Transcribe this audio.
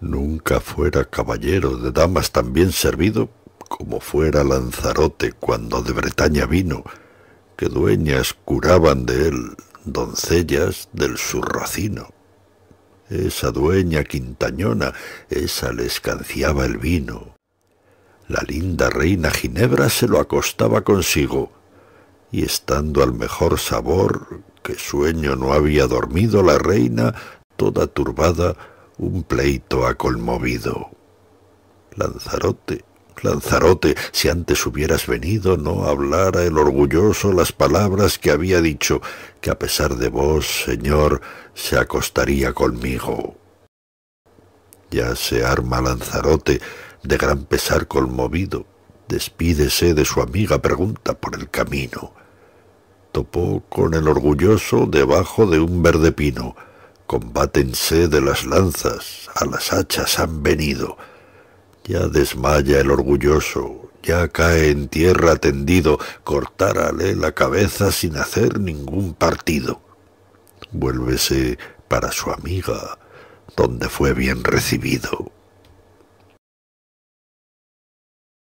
Nunca fuera caballero de damas tan bien servido como fuera Lanzarote cuando de Bretaña vino, que dueñas curaban de él doncellas del su Esa dueña quintañona, esa le escanciaba el vino. La linda reina Ginebra se lo acostaba consigo, y estando al mejor sabor, que sueño no había dormido la reina, toda turbada, un pleito ha conmovido. Lanzarote, Lanzarote, si antes hubieras venido, no hablara el orgulloso las palabras que había dicho, que a pesar de vos, señor, se acostaría conmigo. Ya se arma Lanzarote, de gran pesar conmovido, despídese de su amiga, pregunta por el camino. Topó con el orgulloso debajo de un verde pino, combátense de las lanzas, a las hachas han venido. Ya desmaya el orgulloso, ya cae en tierra tendido, cortárale la cabeza sin hacer ningún partido. Vuélvese para su amiga, donde fue bien recibido.